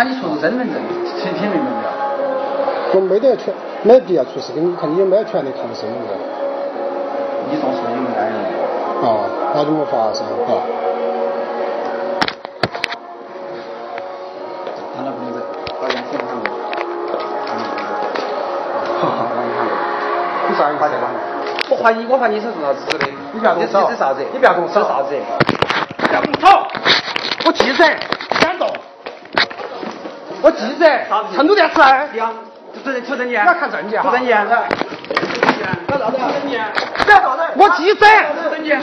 喊你出示身份证，听听明白没有？我没得权，没必要出示给你看，你有没有权利看身份证？你说是有爱人。哦，那就没法噻，哦。他那不能走，把杨先生喊过来。好好，把你喊过来。你啥意思？我怀疑，我怀疑你是做啥子的？你不要动手你是啥子？你不要动手这是啥子？不要动手！我记者，敢动？我记者，成都电视台。两，出证出证件。要看证件哈出证件。不要动手！出证件。不要动手！我记者，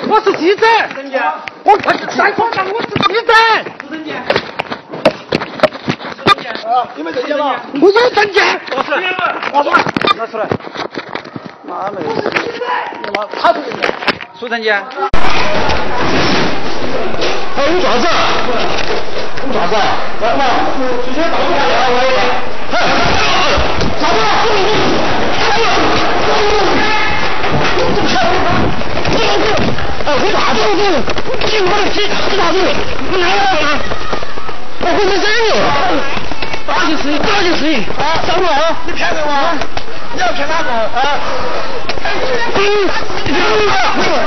我是记者。证件。我再说讲，我是记者。出证证件。啊，有没有证件嘛？我有证件。拿出来。拿出来。拿出来。妈没事。他妈，他出证件。出证件。哎，你啥子？你啥子？来嘛，直接到处看呀，我。嘿，啥子？哎，你啥子？你你我的屁！你啥子？你来来来！我会是真的。打起事情，打起事情！啊，上路啊！你骗人吗？你要骗哪个？啊！嗯嗯嗯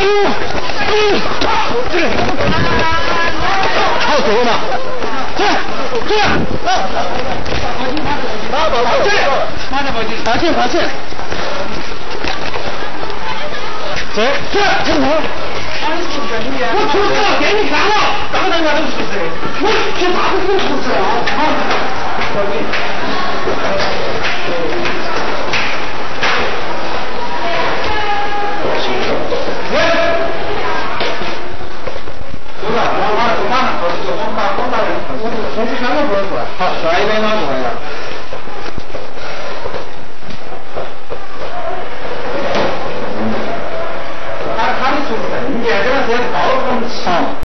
嗯嗯好做嘛？这这，来，报警！报警！马上报警！报警！报警！这这这什么？我出示了给你看了，当然要出示。我凭啥子不出示啊？好，报警。喂。组长，我马上马上过去，我们把我们把人，我我去三个部出来。好，下一边哪过来？